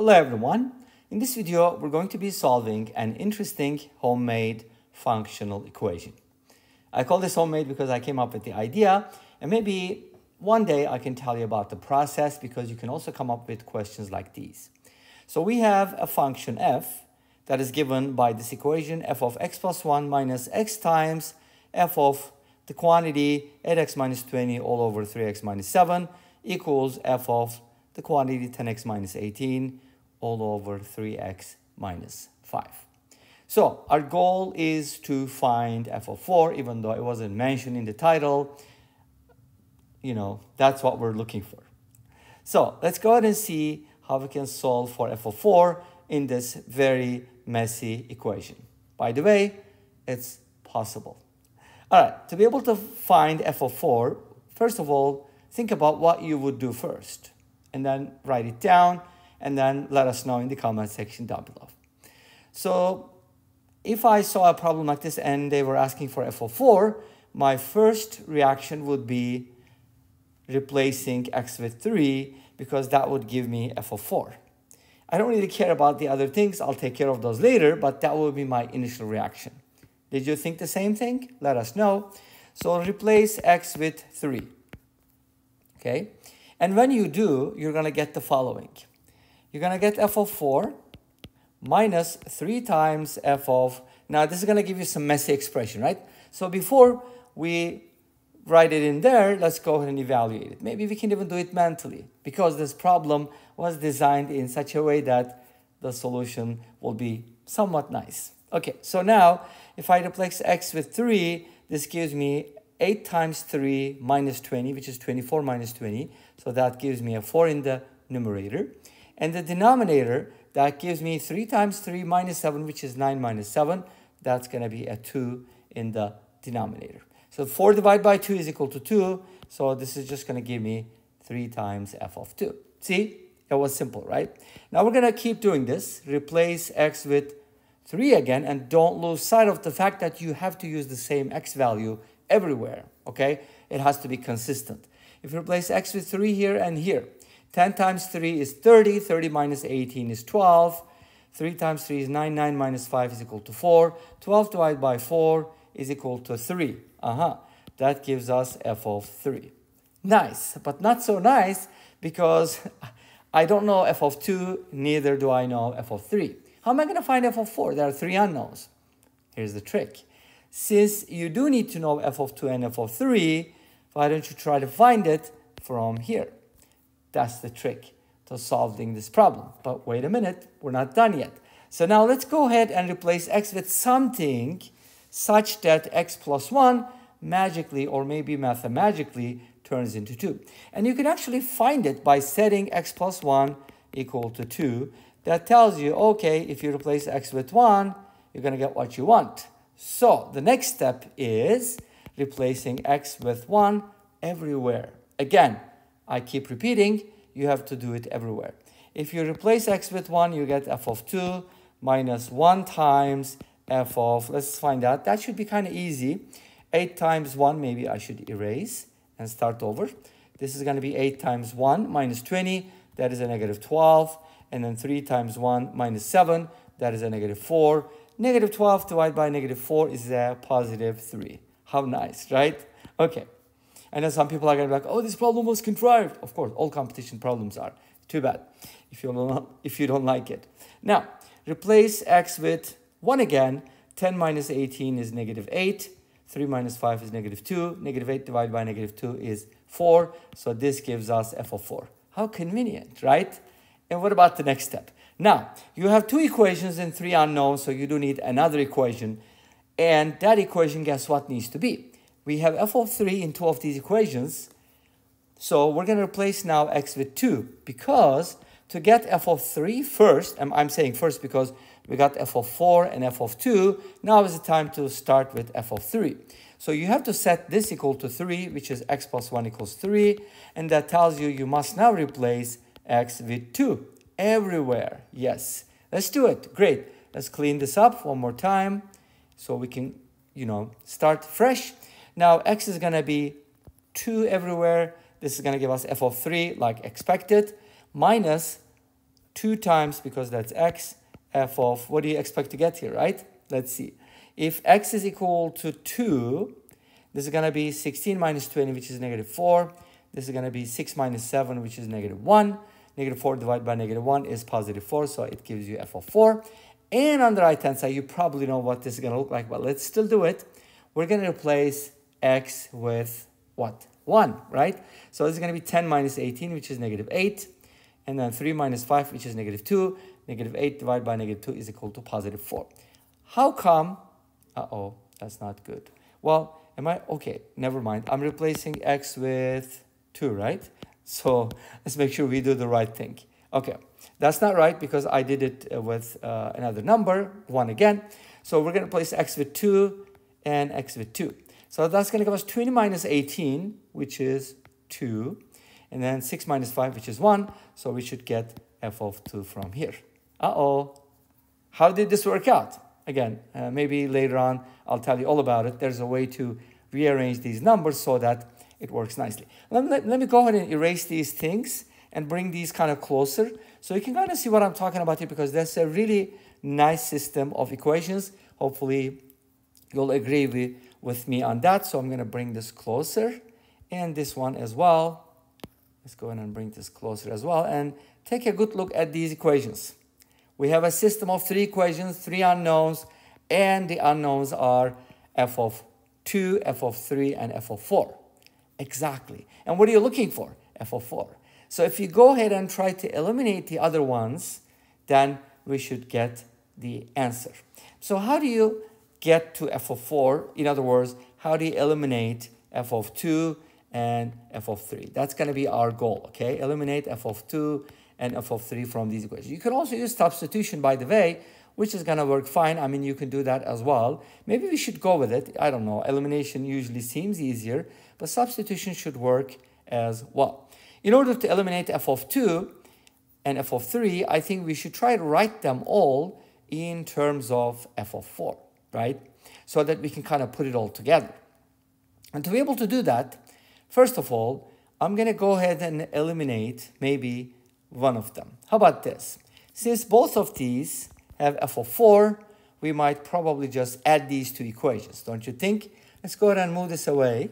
Hello everyone. In this video, we're going to be solving an interesting homemade functional equation. I call this homemade because I came up with the idea and maybe one day I can tell you about the process because you can also come up with questions like these. So we have a function f that is given by this equation f of x plus 1 minus x times f of the quantity 8x minus 20 all over 3x minus 7 equals f of the quantity 10x minus 18 all over 3x minus 5. So our goal is to find f of 4, even though it wasn't mentioned in the title. You know, that's what we're looking for. So let's go ahead and see how we can solve for f of 4 in this very messy equation. By the way, it's possible. All right, to be able to find f of 4, first of all, think about what you would do first, and then write it down and then let us know in the comment section down below. So if I saw a problem like this and they were asking for f of 4, my first reaction would be replacing x with 3 because that would give me f of 4. I don't really care about the other things. I'll take care of those later, but that will be my initial reaction. Did you think the same thing? Let us know. So replace x with 3. Okay? And when you do, you're going to get the following you're going to get f of 4 minus 3 times f of, now this is going to give you some messy expression, right? So before we write it in there, let's go ahead and evaluate it. Maybe we can even do it mentally because this problem was designed in such a way that the solution will be somewhat nice. Okay, so now if I replace x with 3, this gives me 8 times 3 minus 20, which is 24 minus 20. So that gives me a 4 in the numerator. And the denominator, that gives me 3 times 3 minus 7, which is 9 minus 7. That's going to be a 2 in the denominator. So 4 divided by 2 is equal to 2. So this is just going to give me 3 times f of 2. See? It was simple, right? Now we're going to keep doing this. Replace x with 3 again. And don't lose sight of the fact that you have to use the same x value everywhere, okay? It has to be consistent. If you replace x with 3 here and here, 10 times 3 is 30. 30 minus 18 is 12. 3 times 3 is 9. 9 minus 5 is equal to 4. 12 divided by 4 is equal to 3. Uh-huh. That gives us f of 3. Nice, but not so nice because I don't know f of 2, neither do I know f of 3. How am I going to find f of 4? There are three unknowns. Here's the trick. Since you do need to know f of 2 and f of 3, why don't you try to find it from here? That's the trick to solving this problem. But wait a minute, we're not done yet. So now let's go ahead and replace x with something such that x plus 1 magically or maybe mathematically turns into 2. And you can actually find it by setting x plus 1 equal to 2. That tells you, okay, if you replace x with 1, you're going to get what you want. So the next step is replacing x with 1 everywhere. Again, I keep repeating, you have to do it everywhere. If you replace x with 1, you get f of 2 minus 1 times f of, let's find out, that should be kind of easy. 8 times 1, maybe I should erase and start over. This is going to be 8 times 1 minus 20, that is a negative 12. And then 3 times 1 minus 7, that is a negative 4. Negative 12 divided by negative 4 is a positive 3. How nice, right? Okay. I know some people are going to be like, oh, this problem was contrived. Of course, all competition problems are. Too bad if you don't, if you don't like it. Now, replace x with 1 again. 10 minus 18 is negative 8. 3 minus 5 is negative 2. Negative 8 divided by negative 2 is 4. So this gives us f of 4. How convenient, right? And what about the next step? Now, you have two equations and three unknowns, so you do need another equation. And that equation, guess what needs to be? We have f of 3 in two of these equations. So we're going to replace now x with 2 because to get f of 3 first, I'm saying first because we got f of 4 and f of 2, now is the time to start with f of 3. So you have to set this equal to 3, which is x plus 1 equals 3, and that tells you you must now replace x with 2 everywhere. Yes, let's do it. Great. Let's clean this up one more time so we can, you know, start fresh. Now x is going to be 2 everywhere. This is going to give us f of 3 like expected minus 2 times, because that's x, f of, what do you expect to get here, right? Let's see. If x is equal to 2, this is going to be 16 minus 20, which is negative 4. This is going to be 6 minus 7, which is negative 1. Negative 4 divided by negative 1 is positive 4, so it gives you f of 4. And on the right-hand side, you probably know what this is going to look like, but let's still do it. We're going to replace x with what? 1, right? So this is going to be 10 minus 18, which is negative 8. And then 3 minus 5, which is negative 2. Negative 8 divided by negative 2 is equal to positive 4. How come? Uh-oh, that's not good. Well, am I? Okay, never mind. I'm replacing x with 2, right? So let's make sure we do the right thing. Okay, that's not right because I did it uh, with uh, another number, 1 again. So we're going to place x with 2 and x with 2. So that's going to give us 20 minus 18, which is 2. And then 6 minus 5, which is 1. So we should get f of 2 from here. Uh-oh. How did this work out? Again, uh, maybe later on I'll tell you all about it. There's a way to rearrange these numbers so that it works nicely. Let, let, let me go ahead and erase these things and bring these kind of closer. So you can kind of see what I'm talking about here because that's a really nice system of equations. Hopefully you'll agree with, with me on that. So I'm going to bring this closer and this one as well. Let's go ahead and bring this closer as well and take a good look at these equations. We have a system of three equations, three unknowns, and the unknowns are f of 2, f of 3, and f of 4. Exactly. And what are you looking for? f of 4. So if you go ahead and try to eliminate the other ones, then we should get the answer. So how do you get to f of 4? In other words, how do you eliminate f of 2 and f of 3? That's going to be our goal, okay? Eliminate f of 2 and f of 3 from these equations. You can also use substitution, by the way, which is going to work fine. I mean, you can do that as well. Maybe we should go with it. I don't know. Elimination usually seems easier, but substitution should work as well. In order to eliminate f of 2 and f of 3, I think we should try to write them all in terms of f of 4, right? So that we can kind of put it all together. And to be able to do that, first of all, I'm going to go ahead and eliminate maybe one of them. How about this? Since both of these have f of 4, we might probably just add these two equations, don't you think? Let's go ahead and move this away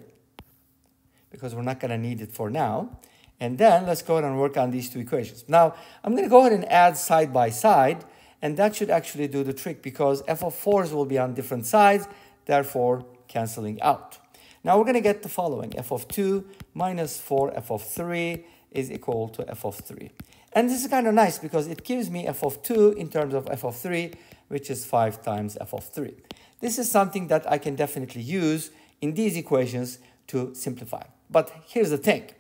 because we're not going to need it for now. And then let's go ahead and work on these two equations. Now, I'm going to go ahead and add side by side, and that should actually do the trick because f of 4s will be on different sides, therefore canceling out. Now we're going to get the following. f of 2 minus 4 f of 3 is equal to f of 3. And this is kind of nice because it gives me f of 2 in terms of f of 3, which is 5 times f of 3. This is something that I can definitely use in these equations to simplify. But here's the thing.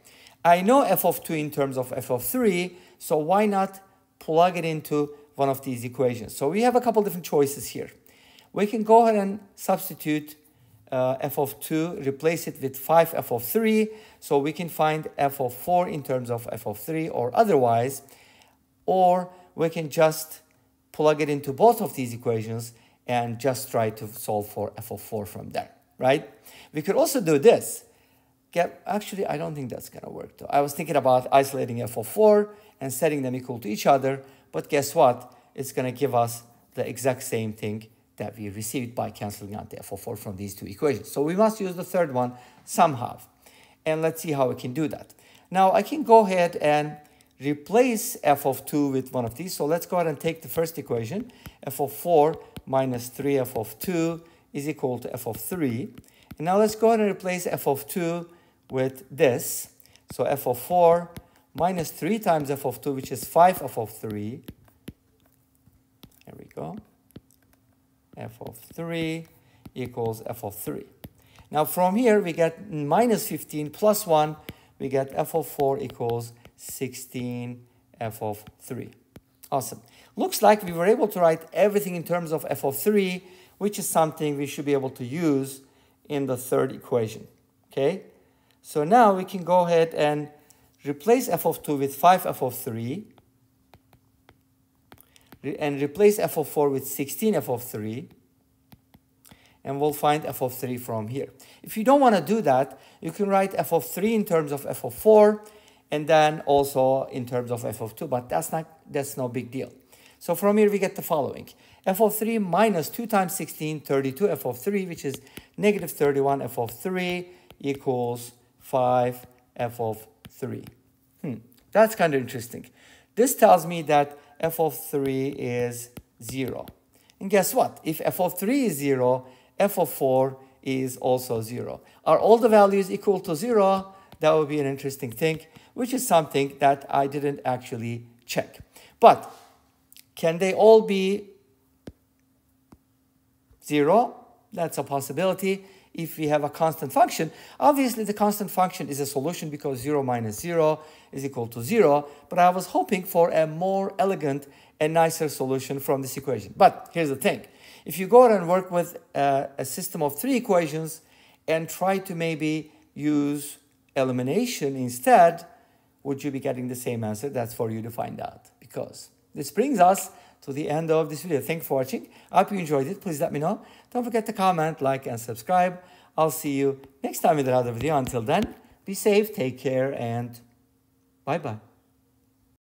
I know f of 2 in terms of f of 3, so why not plug it into one of these equations? So we have a couple different choices here. We can go ahead and substitute uh, f of 2, replace it with 5 f of 3, so we can find f of 4 in terms of f of 3 or otherwise, or we can just plug it into both of these equations and just try to solve for f of 4 from there, right? We could also do this. Get, actually, I don't think that's going to work. Though. I was thinking about isolating f of 4 and setting them equal to each other, but guess what? It's going to give us the exact same thing that we received by canceling out the f of 4 from these two equations. So we must use the third one somehow. And let's see how we can do that. Now I can go ahead and replace f of 2 with one of these. So let's go ahead and take the first equation. f of 4 minus 3f of 2 is equal to f of 3. And now let's go ahead and replace f of 2 with this. So f of 4 minus 3 times f of 2, which is 5 f of 3. There we go. f of 3 equals f of 3. Now from here, we get minus 15 plus 1. We get f of 4 equals 16 f of 3. Awesome. Looks like we were able to write everything in terms of f of 3, which is something we should be able to use in the third equation. Okay? So now we can go ahead and replace f of 2 with 5 f of 3 and replace f of 4 with 16 f of 3 and we'll find f of 3 from here. If you don't want to do that, you can write f of 3 in terms of f of 4 and then also in terms of f of 2, but that's not that's no big deal. So from here we get the following. f of 3 minus 2 times 16, 32 f of 3, which is negative 31 f of 3 equals 5 f of 3. Hmm. That's kind of interesting. This tells me that f of 3 is 0. And guess what? If f of 3 is 0, f of 4 is also 0. Are all the values equal to 0? That would be an interesting thing, which is something that I didn't actually check. But can they all be 0? That's a possibility if we have a constant function. Obviously, the constant function is a solution because 0 minus 0 is equal to 0, but I was hoping for a more elegant and nicer solution from this equation. But here's the thing. If you go and work with a, a system of three equations and try to maybe use elimination instead, would you be getting the same answer? That's for you to find out. Because this brings us to the end of this video. Thanks for watching. I hope you enjoyed it. Please let me know. Don't forget to comment, like, and subscribe. I'll see you next time with another video. Until then, be safe, take care, and bye-bye.